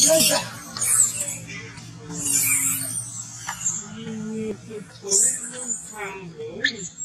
你，你，你，你，你，你，你，你，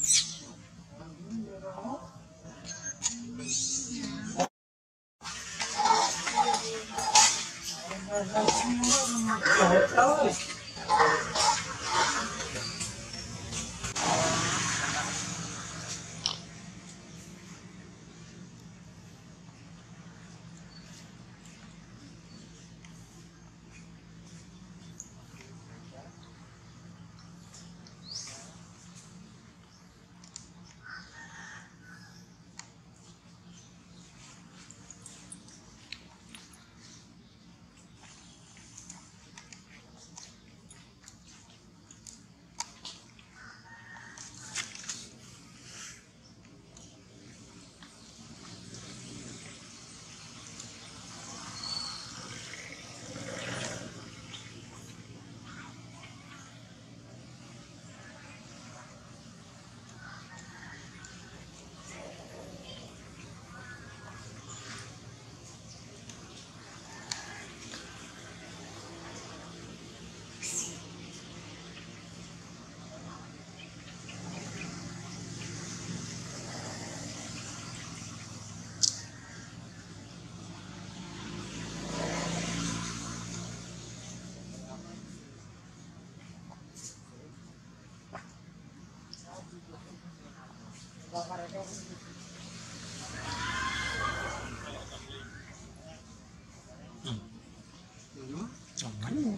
怎么你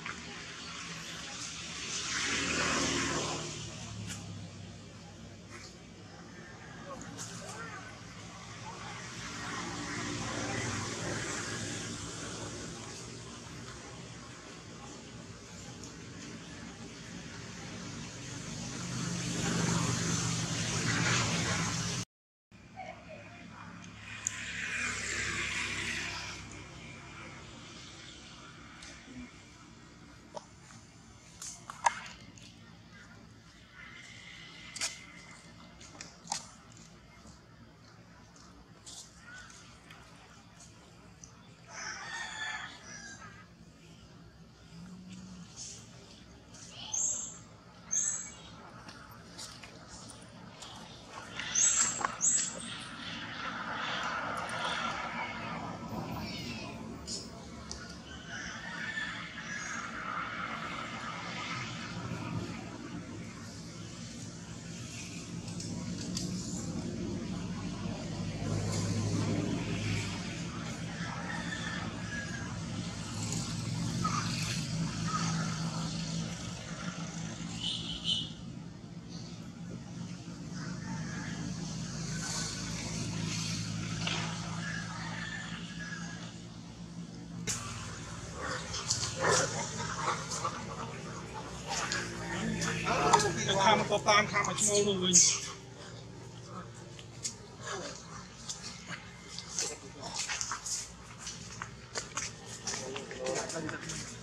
ទៅខាងទៅតាមខាងមកឈ្មោលនោះវិញអ